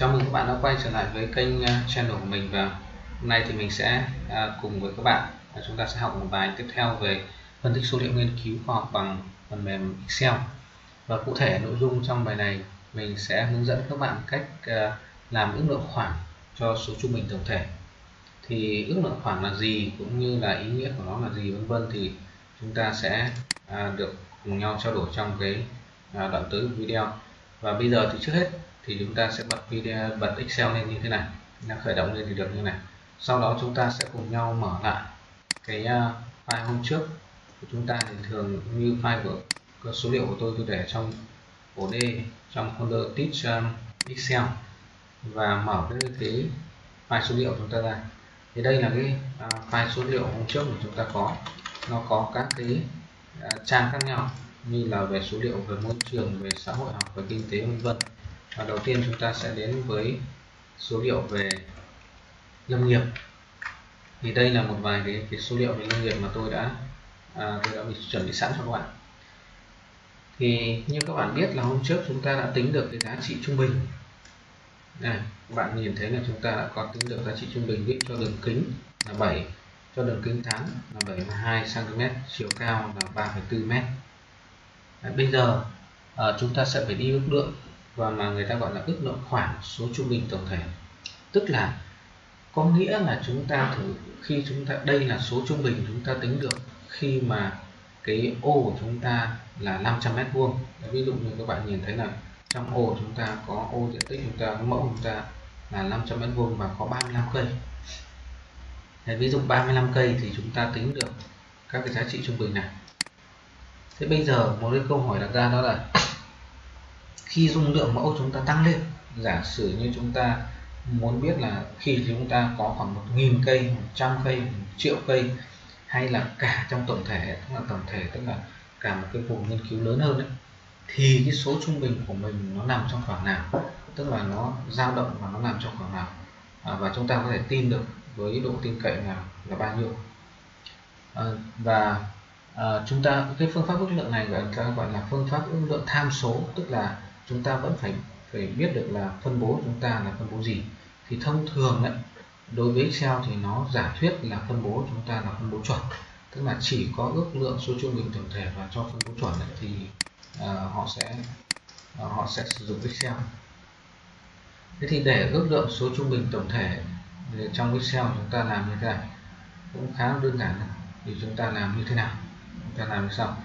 Chào mừng các bạn đã quay trở lại với kênh à, channel của mình và hôm nay thì mình sẽ à, cùng với các bạn à, chúng ta sẽ học một bài tiếp theo về phân tích số liệu nghiên cứu khoa học bằng phần mềm Excel. Và cụ thể nội dung trong bài này, mình sẽ hướng dẫn các bạn cách làm ước lượng khoảng cho số trung bình tổng thể. Thì ước lượng khoảng là gì, cũng như là ý nghĩa của nó là gì, vân vân, thì chúng ta sẽ được cùng nhau trao đổi trong cái đoạn tới video. Và bây giờ thì trước hết thì chúng ta sẽ bật video bật Excel lên như thế này. Nó khởi động lên thì được như này. Sau đó chúng ta sẽ cùng nhau mở lại cái ờ, file hôm trước. Của chúng ta thì thường như file của, của số liệu của tôi tôi để trong ổ D trong folder teach ờ, Excel và mở cái cái file số liệu chúng ta ra. Thì đây là cái uh, file số liệu hôm trước mà chúng ta có. Nó có các cái uh, trang khác nhau như là về số liệu về môi trường về xã hội học về kinh tế vân vân và đầu tiên chúng ta sẽ đến với số liệu về lâm nghiệp. Thì đây là một vài cái, cái số liệu về lâm nghiệp mà tôi đã à, tôi đã chuẩn bị sẵn cho các bạn. Thì như các bạn biết là hôm trước chúng ta đã tính được cái giá trị trung bình. Này các bạn nhìn thấy là chúng ta đã có tính được giá trị trung bình viết cho đường kính là 7 cho đường kính thắng là 7,2 cm chiều cao là 3,4 m à, bây giờ à, chúng ta sẽ phải đi ước lượng và mà người ta gọi là ước lượng khoảng số trung bình tổng thể. Tức là có nghĩa là chúng ta thử, khi chúng ta, đây là số trung bình chúng ta tính được khi mà cái ô của chúng ta là 500 mét vuông. Ví dụ như các bạn nhìn thấy là trong ô chúng ta có ô diện tích chúng ta, mẫu chúng ta là 500 mét vuông và có 35 cây. Thế ví dụ 35 cây thì chúng ta tính được các cái giá trị trung bình này. Thế bây giờ một cái câu hỏi đặt ra đó là khi dung lượng mẫu chúng ta tăng lên. Giả sử như chúng ta muốn biết là khi chúng ta có khoảng một nghìn cây một trăm cây một triệu cây hay là cả trong tổng thể tức là tổng thể tức là cả một cái vùng nghiên cứu lớn hơn đấy thì cái số trung bình của mình nó nằm trong khoảng nào? Tức là nó dao động và nó nằm trong khoảng nào? À, và chúng ta có thể tin được với độ tin cậy là là bao nhiêu? À, và à, chúng ta cái phương pháp ước lượng này gọi ta gọi là phương pháp ước lượng tham số tức là chúng ta vẫn phải phải biết được là phân bố chúng ta là phân bố gì. Thì thông thường ấy, đối với Excel thì nó giả thuyết là phân bố chúng ta là phân bố chuẩn. Tức là chỉ có ước lượng số trung bình tổng thể và cho phân bố chuẩn ấy, thì uh, họ sẽ uh, họ sẽ sử dụng Excel. Thế thì để ước lượng số trung bình tổng thể trong Excel chúng ta làm như thế này. Cũng khá đơn giản thì chúng ta làm như thế nào? Chúng ta làm như sau.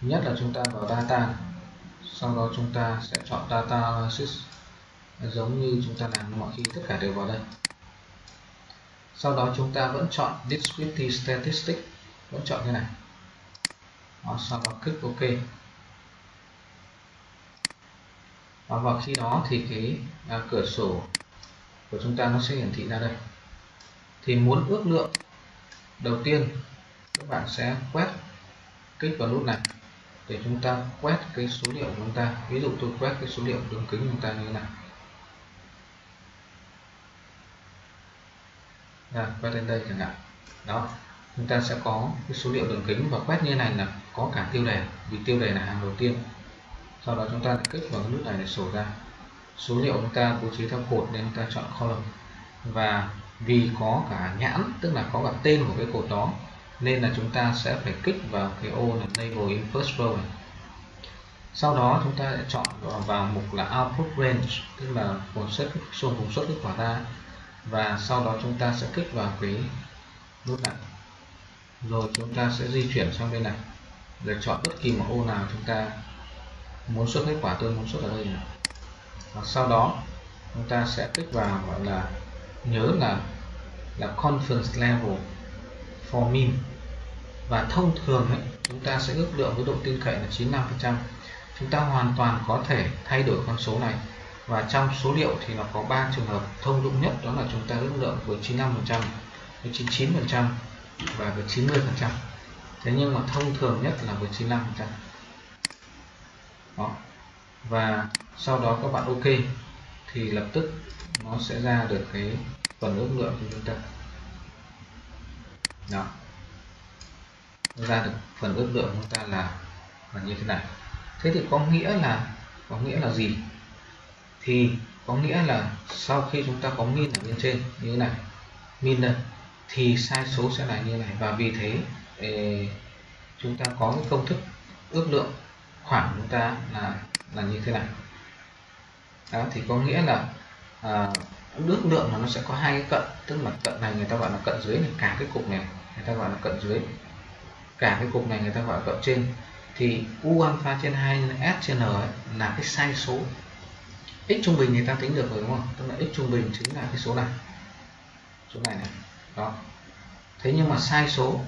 Nhất là chúng ta vào data sau đó chúng ta sẽ chọn data analysis. Giống như chúng ta làm mọi khi tất cả đều vào đây. Sau đó chúng ta vẫn chọn descriptive statistics. Vẫn chọn như này. Đó, sau đó click ok. Và vào khi đó thì cái à, cửa sổ của chúng ta nó sẽ hiển thị ra đây. Thì muốn ước lượng đầu tiên các bạn sẽ quét kích vào nút này để chúng ta quét cái số liệu của chúng ta. Ví dụ tôi quét cái số liệu đường kính của chúng ta như thế này Rồi, quét lên đây chẳng hạn. Đó chúng ta sẽ có cái số liệu đường kính và quét như này là có cả tiêu đề vì tiêu đề là hàng đầu tiên. Sau đó chúng ta kích vào nút này để sổ ra. Số liệu chúng ta bố trí theo cột nên chúng ta chọn column. Và vì có cả nhãn tức là có cả tên của cái cột đó nên là chúng ta sẽ phải kích vào cái ô là label in first row này sau đó chúng ta sẽ chọn vào mục là output range, tức là vùng xuất số vùng xuất kết quả ra. Và sau đó chúng ta sẽ kích vào cái nút này. Rồi chúng ta sẽ di chuyển sang bên này. Để chọn bất kỳ một ô nào chúng ta muốn xuất kết quả, tôi muốn xuất ở đây này. Và sau đó chúng ta sẽ kích vào, gọi là, nhớ là là conference level for và thông thường ấy, chúng ta sẽ ước lượng với độ tin cậy là 95% chúng ta hoàn toàn có thể thay đổi con số này. Và trong số liệu thì nó có 3 trường hợp thông dụng nhất đó là chúng ta ước lượng với 95% với 99% và với 90% thế nhưng mà thông thường nhất là với 95% đó. Và sau đó các bạn ok thì lập tức nó sẽ ra được cái phần ước lượng của chúng ta đó. Ra được phần ước lượng chúng ta là là như thế này. Thế thì có nghĩa là có nghĩa là gì? Thì có nghĩa là sau khi chúng ta có min ở bên trên như thế này. Min đây thì sai số sẽ là như này. Và vì thế chúng ta có cái công thức ước lượng khoảng chúng ta là là như thế này. Đó thì có nghĩa là à, nước lượng là nó sẽ có hai cái cận tức là cận này người ta gọi là cận dưới này cả cái cục này người ta gọi là cận dưới cả cái cục này người ta gọi là cận trên. Thì u alpha trên 2 s trên n ấy, là cái sai số. X trung bình người ta tính được rồi đúng không? Tức là x trung bình chính là cái số này. Số này này đó. Thế nhưng mà sai số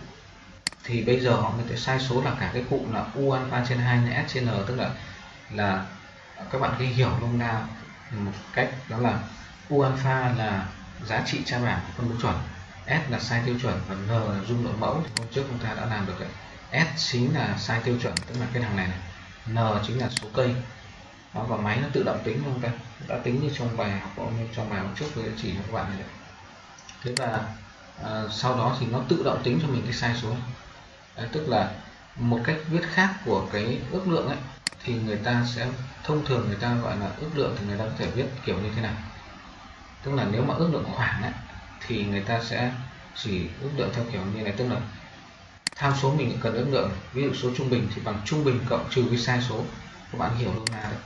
thì bây giờ họ mới ta sai số là cả cái cụm là u alpha trên 2 s trên n tức là là các bạn ghi hiểu luôn na một cách đó là u alpha là giá trị tra bảng phân bố chuẩn s là sai tiêu chuẩn và n là dung lượng mẫu. Hôm trước chúng ta đã làm được đấy. S chính là sai tiêu chuẩn tức là cái hàng này, này. N chính là số cây. Đó và máy nó tự động tính không ta đã tính như trong bài học trong bài hôm trước tôi đã chỉ cho các bạn này đấy. Thế và à, sau đó thì nó tự động tính cho mình cái sai số. Đấy, tức là một cách viết khác của cái ước lượng ấy thì người ta sẽ thông thường người ta gọi là ước lượng thì người ta có thể viết kiểu như thế này tức là nếu mà ước lượng khoảng ấy, thì người ta sẽ chỉ ước lượng theo kiểu như này tức là tham số mình cần ước lượng ví dụ số trung bình thì bằng trung bình cộng trừ cái sai số. Các bạn hiểu luôn là đấy.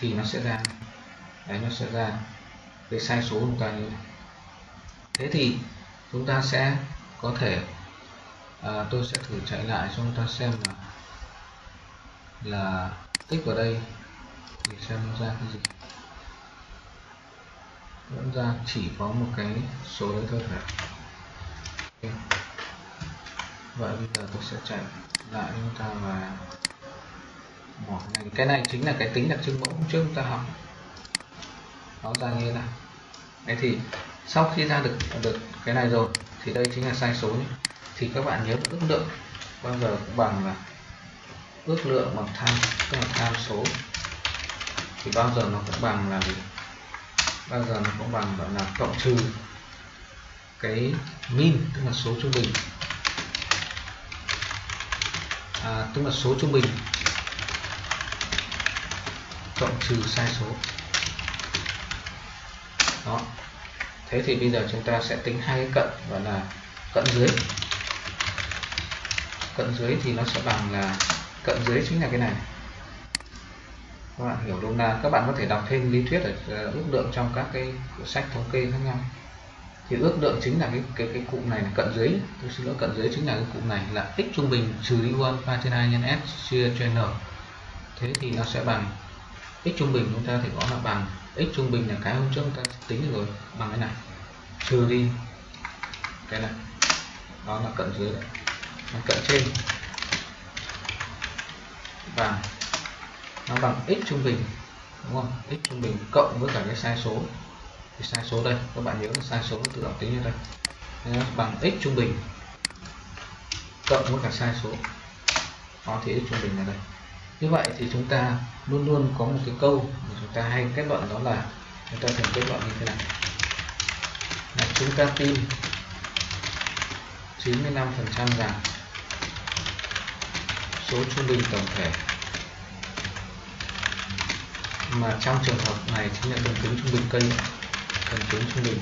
Thì nó sẽ ra đấy nó sẽ ra cái sai số chúng ta như này. Thế thì chúng ta sẽ có thể à, tôi sẽ thử chạy lại cho chúng ta xem là là tích vào đây để xem nó ra cái gì vẫn ra chỉ có một cái số đấy thôi phải vậy bây giờ tôi sẽ chạy lại chúng ta và mỏ này. Cái này chính là cái tính đặc trưng mẫu trước chúng ta học. Nó ra như thế này đấy thì sau khi ra được được cái này rồi, thì đây chính là sai số nhé. Thì các bạn nhớ ước lượng bao giờ cũng bằng là ước lượng bằng tham tức là tham số. Thì bao giờ nó cũng bằng là gì? Bao giờ nó cũng bằng gọi là cộng trừ cái min tức là số trung bình. À, tức là số trung bình cộng trừ sai số. Đó. Thế thì bây giờ chúng ta sẽ tính hai cái cận gọi là cận dưới. Cận dưới thì nó sẽ bằng là cận dưới chính là cái này. Vâng các bạn hiểu đâu là các bạn có thể đọc thêm lý thuyết ở ờ, ước lượng trong các cái sách thống kê khác nhau. Thì ước lượng chính là cái cái cái cụm này là cận dưới. Tôi xin lỗi, cận dưới chính là cái cụm này là x trung bình trừ đi u alpha trên 2 nhân s chia cho n. Thế thì nó sẽ bằng x trung bình, chúng ta thì có là bằng x trung bình là cái hôm trước chúng ta tính rồi, bằng cái này. Trừ đi cái này. Đó là cận dưới đấy. Cận trên. Và nó bằng x trung bình, đúng không? X trung bình cộng với cả cái sai số. Thì sai số đây, các bạn nhớ là sai số tự động tính như đây. Nên bằng x trung bình cộng với cả sai số. Đó thì x trung bình là đây. Như vậy thì chúng ta luôn luôn có một cái câu mà chúng ta hay kết luận đó là chúng ta thường kết luận như thế này. Là chúng ta tin 95% rằng số trung bình tổng thể mà trong trường hợp này chính là đường kính trung bình cây đường kính trung bình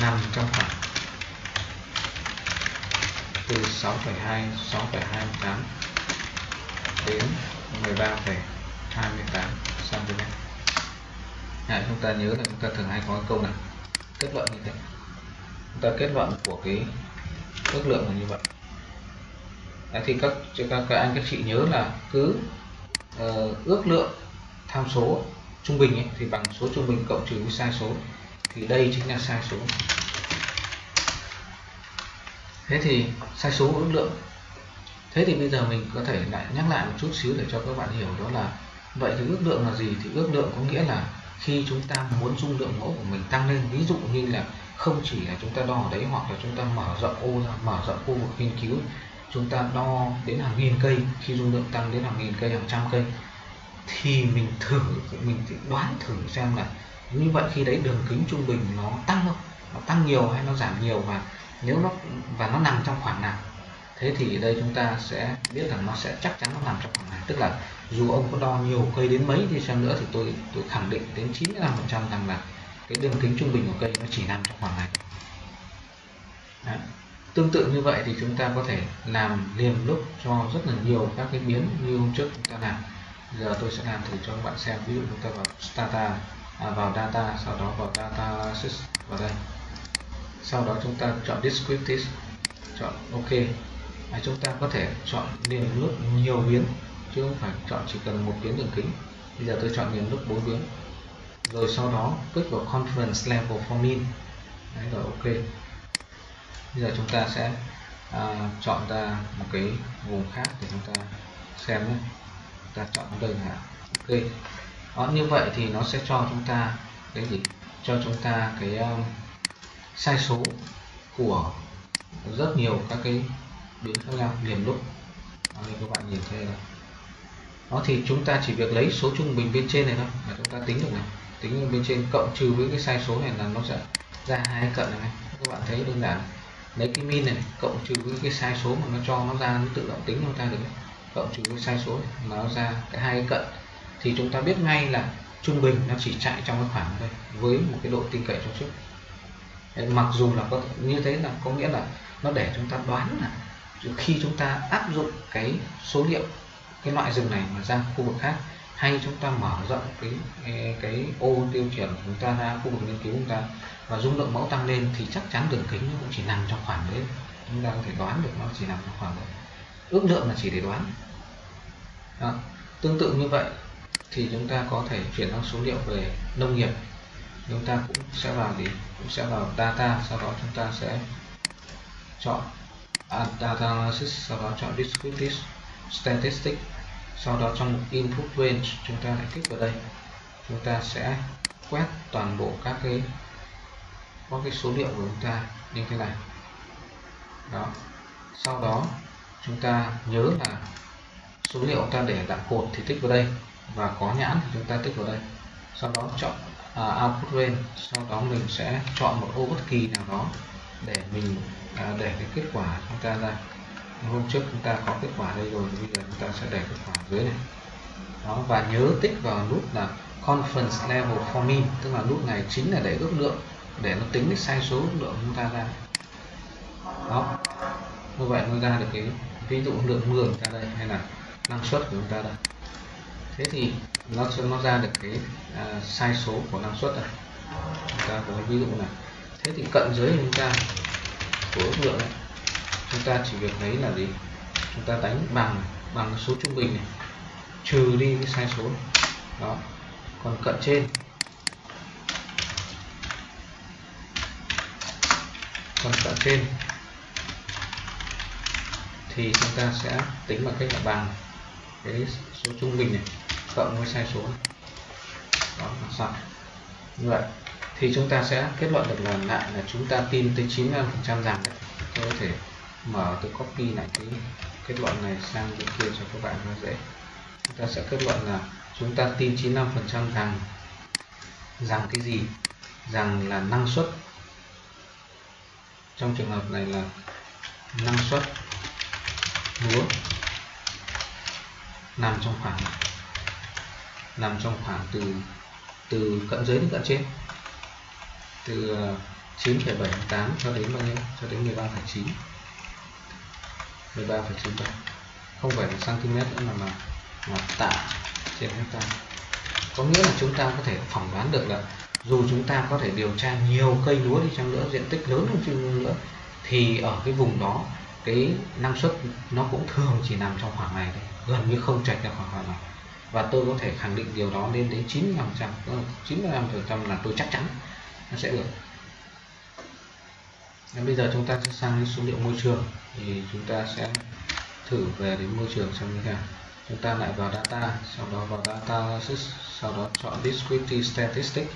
nằm trong khoảng từ 6,2 6,28 đến 13,28 cm. À, chúng ta nhớ là chúng ta thường hay có câu này kết luận như thế. Chúng ta kết luận của cái ước lượng là như vậy. Đấy, thì các, các các anh các chị nhớ là cứ uh, ước lượng tham số trung bình ấy, thì bằng số trung bình cộng trừ với sai số thì đây chính là sai số. Thế thì sai số ước lượng. Thế thì bây giờ mình có thể lại nhắc lại một chút xíu để cho các bạn hiểu đó là vậy thì ước lượng là gì? Thì ước lượng có nghĩa là khi chúng ta muốn dung lượng mẫu của mình tăng lên ví dụ như là không chỉ là chúng ta đo ở đấy hoặc là chúng ta mở rộng ô ra mở rộng khu vực nghiên cứu chúng ta đo đến hàng nghìn cây, khi dung lượng tăng đến hàng nghìn cây, hàng trăm cây, thì mình thử, mình đoán thử xem là như vậy khi đấy đường kính trung bình nó tăng không? Nó tăng nhiều hay nó giảm nhiều và nếu nó, và nó nằm trong khoảng nào? Thế thì đây chúng ta sẽ biết rằng nó sẽ chắc chắn nó nằm trong khoảng này tức là dù ông có đo nhiều cây đến mấy thì xem nữa thì tôi tôi khẳng định đến 95 phần trăm rằng là cái đường kính trung bình của cây nó chỉ nằm trong khoảng này. Đấy tương tự như vậy thì chúng ta có thể làm liền lúc cho rất là nhiều các cái biến như hôm trước chúng ta làm. Giờ tôi sẽ làm thử cho các bạn xem. Ví dụ chúng ta vào data à, vào data sau đó vào data analysis vào đây. Sau đó chúng ta chọn descriptive chọn ok. À, chúng ta có thể chọn liền lúc nhiều biến chứ không phải chọn chỉ cần một biến đường kính. Bây giờ tôi chọn liền lúc bốn biến. Rồi sau đó click vào conference level for min. Đấy, rồi ok bây giờ chúng ta sẽ à, chọn ra một cái vùng khác để chúng ta xem nhé. Ta chọn đơn hạn ok. Đó, như vậy thì nó sẽ cho chúng ta cái gì? Cho chúng ta cái um, sai số của rất nhiều các cái biến khác nhau liền lúc. Ờ, đó, như các bạn nhìn thấy đây đó thì chúng ta chỉ việc lấy số trung bình bên trên này thôi là chúng ta tính được này. Tính bên trên cộng trừ với cái sai số này là nó sẽ ra hai cận này. Các bạn thấy đơn giản lấy cái min này cộng trừ với cái sai số mà nó cho nó ra nó tự động tính cho ta được cộng trừ với sai số này, nó ra cái hai cái cận. Thì chúng ta biết ngay là trung bình nó chỉ chạy trong cái khoảng đây với một cái độ tin cậy trong trước. Mặc dù là có như thế là có nghĩa là nó để chúng ta đoán là khi chúng ta áp dụng cái số liệu cái loại rừng này mà ra khu vực khác hay chúng ta mở rộng cái cái, ô tiêu chuẩn của chúng ta ra khu vực nghiên cứu chúng ta và dung lượng mẫu tăng lên thì chắc chắn đường kính nó cũng chỉ nằm trong khoảng đấy. Chúng ta có thể đoán được nó chỉ nằm trong khoảng đấy. Ước lượng là chỉ để đoán. Đó. tương tự như vậy thì chúng ta có thể chuyển sang số liệu về nông nghiệp. Chúng ta cũng sẽ vào gì? Cũng sẽ vào data sau đó chúng ta sẽ chọn à, data analysis sau đó chọn descriptive statistics sau đó trong input range chúng ta lại kích vào đây. Chúng ta sẽ quét toàn bộ các cái có cái số liệu của chúng ta như thế này. Đó. Sau đó chúng ta nhớ là số liệu ta để dạng cột thì tích vào đây và có nhãn thì chúng ta tích vào đây. Sau đó chọn uh, output range. Sau đó mình sẽ chọn một ô bất kỳ nào đó để mình uh, để cái kết quả chúng ta ra hôm trước chúng ta có kết quả đây rồi bây giờ chúng ta sẽ để kết quả dưới này. Đó và nhớ tích vào nút là conference level for mean tức là nút này chính là để ước lượng để nó tính cái sai số ước lượng chúng ta ra. Đó như vậy nó ra được cái ví dụ lượng mưa chúng ta đây hay là năng suất của chúng ta đây. Thế thì nó sẽ nó ra được cái à, sai số của năng suất này. Chúng ta có ví dụ này. Thế thì cận dưới chúng ta của ước lượng này chúng ta chỉ việc lấy là gì? Chúng ta đánh bằng bằng số trung bình này, trừ đi cái sai số này. đó. Còn cận trên. Còn cận trên thì chúng ta sẽ tính bằng cách là bằng cái số trung bình này cộng với sai số này. đó, là xong. Như vậy, thì chúng ta sẽ kết luận được là lại là chúng ta tin tới 95 phần trăm rằng có thể mở tôi copy lại cái kết luận này sang bên kia cho các bạn nó dễ. Chúng ta sẽ kết luận là chúng ta tin 95 phần trăm rằng rằng cái gì? Rằng là năng suất. Trong trường hợp này là năng suất lúa nằm trong khoảng nằm trong khoảng từ từ cận dưới đến cận trên. Từ ờ, 9,78 cho đến bao nhiêu? Cho đến 13,9 13,97 không phải là cm nữa mà mà, mà tạ trên hecta có nghĩa là chúng ta có thể phỏng đoán được là dù chúng ta có thể điều tra nhiều cây lúa đi chăng nữa diện tích lớn hơn chăng nữa thì ở cái vùng đó cái năng suất nó cũng thường chỉ nằm trong khoảng này thôi gần như không chạy ra khoảng khoảng này và tôi có thể khẳng định điều đó lên đến 95 trăm ờ, 95 phần trăm là tôi chắc chắn nó sẽ được. Nên bây giờ chúng ta sẽ sang số liệu môi trường thì chúng ta sẽ thử về đến môi trường xem như thế nào. Chúng ta lại vào data sau đó vào data analysis sau đó chọn descriptive statistics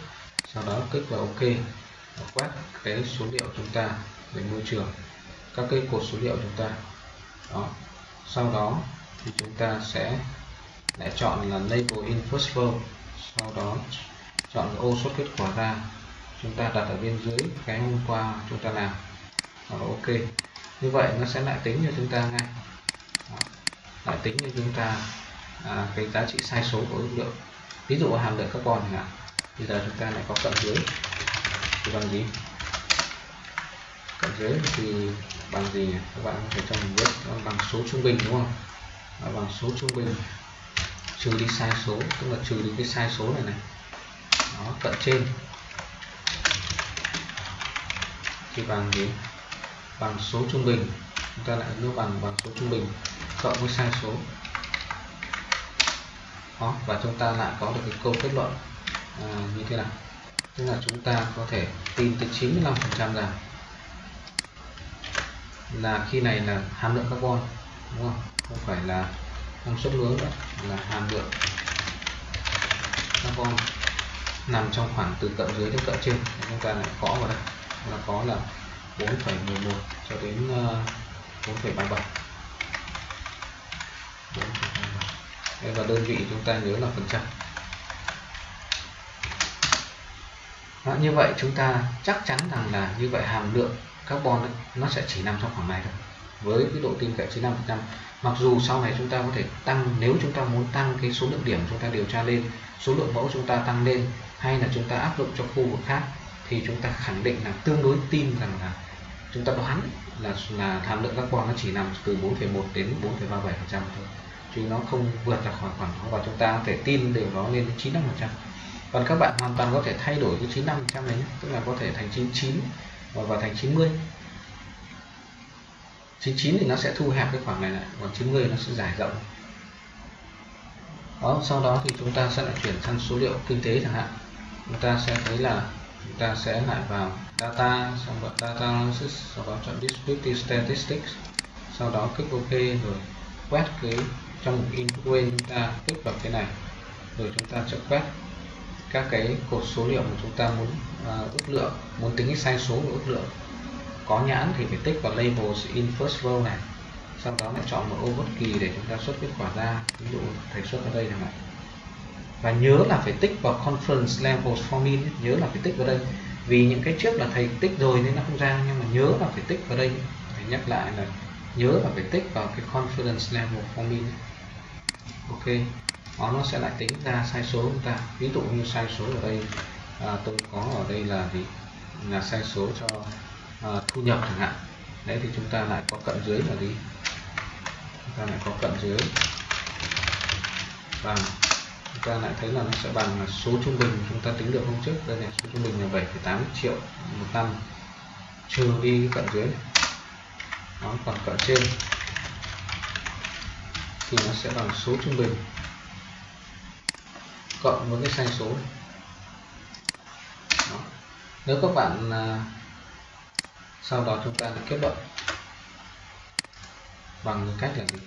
sau đó kích vào ok và quét cái số liệu chúng ta về môi trường các cái cột số liệu chúng ta. Đó. Sau đó thì chúng ta sẽ lại chọn là label in first row sau đó chọn ô xuất kết quả ra. Chúng ta đặt ở bên dưới cái hôm qua chúng ta làm. Đó, ok như vậy nó sẽ lại tính cho chúng ta ngay. Lại tính cho chúng ta à, cái giá trị sai số của ước lượng. Ví dụ hàm lượng carbon chẳng bây giờ chúng ta lại có cận dưới. Thì bằng gì? Cận dưới thì bằng gì nhỉ? các bạn có thể cho mình biết. Bằng số trung bình đúng không? Nó bằng số trung bình. Trừ đi sai số tức là trừ đi cái sai số này này. Nó cận trên. Thì bằng gì? Bằng số trung bình. Chúng ta lại nó bằng bằng số trung bình cộng với sai số. Đó và chúng ta lại có được cái câu kết luận à, như thế nào? Tức là chúng ta có thể tin tới 95 phần trăm rằng là khi này là hàm lượng carbon đúng không? Không phải là năng suất lúa nữa là hàm lượng carbon nằm trong khoảng từ cận dưới đến cận trên. Chúng ta lại có vào đây. Là có là 4,11 cho đến ờ, 4,37 4,37 và đơn vị chúng ta nhớ là phần trăm. Đó, như vậy chúng ta chắc chắn rằng là như vậy hàm lượng carbon ấy, nó sẽ chỉ nằm trong khoảng này thôi. Với cái độ tin cậy 95% mặc dù sau này chúng ta có thể tăng nếu chúng ta muốn tăng cái số lượng điểm chúng ta điều tra lên số lượng mẫu chúng ta tăng lên hay là chúng ta áp dụng cho khu vực khác thì chúng ta khẳng định là tương đối tin rằng là chúng ta đoán là là hàm lượng carbon nó chỉ nằm từ 4,1 đến 4,37 phần trăm thôi. Chứ nó không vượt ra khỏi khoảng đó và chúng ta có thể tin điều đó lên đến 95 phần trăm. Còn các bạn hoàn toàn có thể thay đổi cái 95 phần trăm đấy tức là có thể thành 99 và vào thành 90 99 thì nó sẽ thu hẹp cái khoảng này lại còn 90 nó sẽ giải rộng. Đó sau đó thì chúng ta sẽ lại chuyển sang số liệu kinh tế chẳng hạn. Chúng ta sẽ thấy là ta sẽ lại vào data xong bật data analysis sau đó chọn descriptive statistics. Sau đó kích ok rồi quét cái trong một input chúng ta kích vào cái này. Rồi chúng ta sẽ quét các cái cột số liệu mà chúng ta muốn uh, ước lượng muốn tính cái sai số của ước lượng. Có nhãn thì phải tích vào labels in first row này. Sau đó lại chọn một ô bất kỳ để chúng ta xuất kết quả ra. Ví dụ thầy xuất ở đây chẳng hạn và nhớ là phải tích vào conference levels for min nhớ là phải tích vào đây. Vì những cái trước là thầy tích rồi nên nó không ra nhưng mà nhớ là phải tích vào đây. Phải nhắc lại là nhớ là phải tích vào cái confidence level for min ok. Đó nó sẽ lại tính ra sai số chúng ta. Ví dụ như sai số ở đây à, tôi có ở đây là gì? Là sai số cho à, thu nhập chẳng hạn. Đấy thì chúng ta lại có cận dưới là gì? Chúng ta lại có cận dưới. Bằng chúng ta lại thấy là nó sẽ bằng số trung bình chúng ta tính được hôm trước đây này số trung bình là 7,8 triệu một năm trừ đi cái cận dưới này. nó còn cận trên thì nó sẽ bằng số trung bình cộng với cái sai số này. Đó. nếu các bạn à, sau đó chúng ta kết luận bằng cách là gì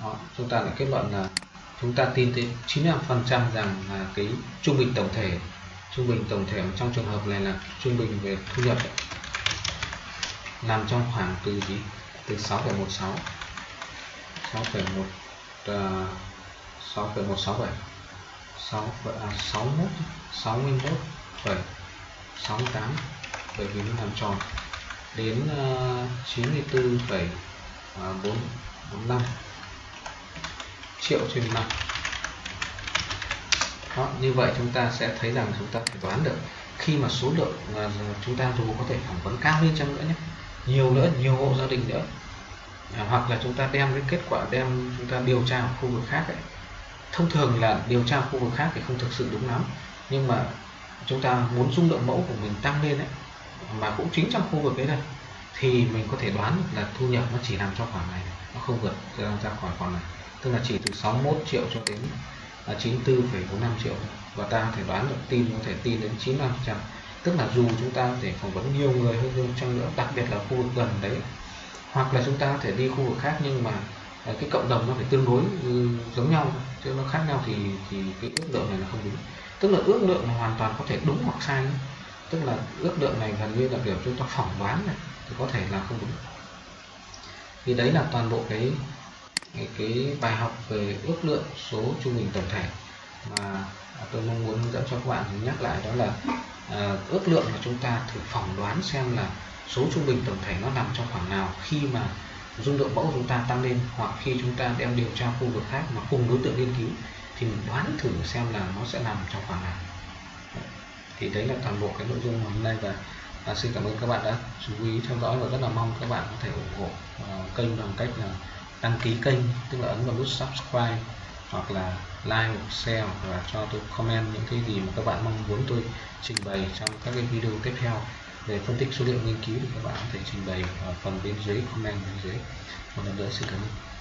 Đó, chúng ta lại kết luận là chúng ta tin tới 95% rằng là cái trung bình tổng thể trung bình tổng thể trong trường hợp này là trung bình về thu nhập ấy, nằm trong khoảng từ gì? Từ 6,16 6,1 uh, 6,167 6 à, 61 61 7 68 bởi vì nó làm tròn đến à, uh, 94,445 triệu trên năm đó, như vậy chúng ta sẽ thấy rằng chúng ta phải đoán được khi mà số lượng uh, chúng ta dù có thể phỏng vấn cao lên chăng nữa nhé. Nhiều nữa nhiều hộ gia đình nữa. À, hoặc là chúng ta đem cái kết quả đem chúng ta điều tra ở khu vực khác ấy. thông thường là điều tra khu vực khác thì không thực sự đúng lắm. Nhưng mà chúng ta muốn dung lượng mẫu của mình tăng lên ấy mà cũng chính trong khu vực đấy này thì mình có thể đoán là thu nhập nó chỉ nằm trong khoảng này nó không vượt ra, ra khỏi khoảng này tức là chỉ từ 61 triệu cho đến à, 94,45 triệu và ta có thể đoán được tin có thể tin đến 95 trăm. Tức là dù chúng ta có thể phỏng vấn nhiều người hơn trong nữa đặc biệt là khu vực gần đấy hoặc là chúng ta có thể đi khu vực khác nhưng mà à, cái cộng đồng nó phải tương đối ừ, giống nhau chứ nó khác nhau thì thì cái ước lượng này là không đúng. Tức là ước lượng hoàn toàn có thể đúng hoặc sai tức là ước lượng này gần như là kiểu chúng ta phỏng đoán này thì có thể là không đúng. Thì đấy là toàn bộ cái cái, cái bài học về ước lượng số trung bình tổng thể mà tôi mong muốn hướng dẫn cho các bạn thì nhắc lại đó là à, ước lượng là chúng ta thử phỏng đoán xem là số trung bình tổng thể nó nằm trong khoảng nào khi mà dung lượng mẫu chúng ta tăng lên hoặc khi chúng ta đem điều tra khu vực khác mà cùng đối tượng nghiên cứu thì mình đoán thử xem là nó sẽ nằm trong khoảng nào. Thì đấy là toàn bộ cái nội dung hôm nay và à, xin cảm ơn các bạn đã chú ý theo dõi và rất là mong các bạn có thể ủng hộ uh, kênh bằng cách là đăng ký kênh, tức là ấn vào nút subscribe, hoặc là like hoặc share, hoặc là cho tôi comment những cái gì mà các bạn mong muốn tôi trình bày trong các cái video tiếp theo. Về phân tích số liệu nghiên cứu thì các bạn có thể trình bày ở phần bên dưới, comment bên dưới. Một lần nữa, xin cảm ơn.